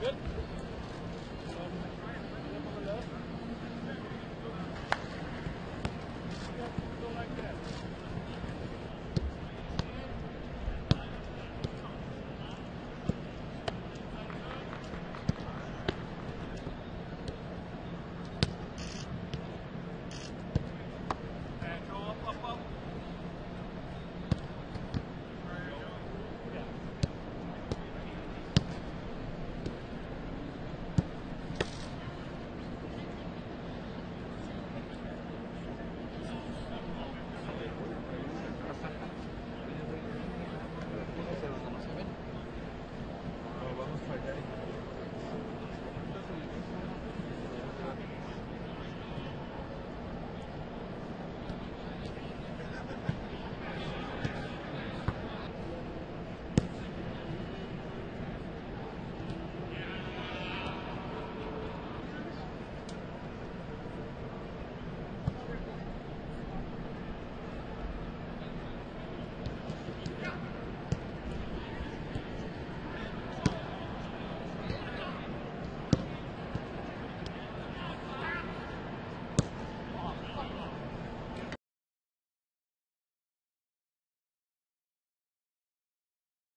Good.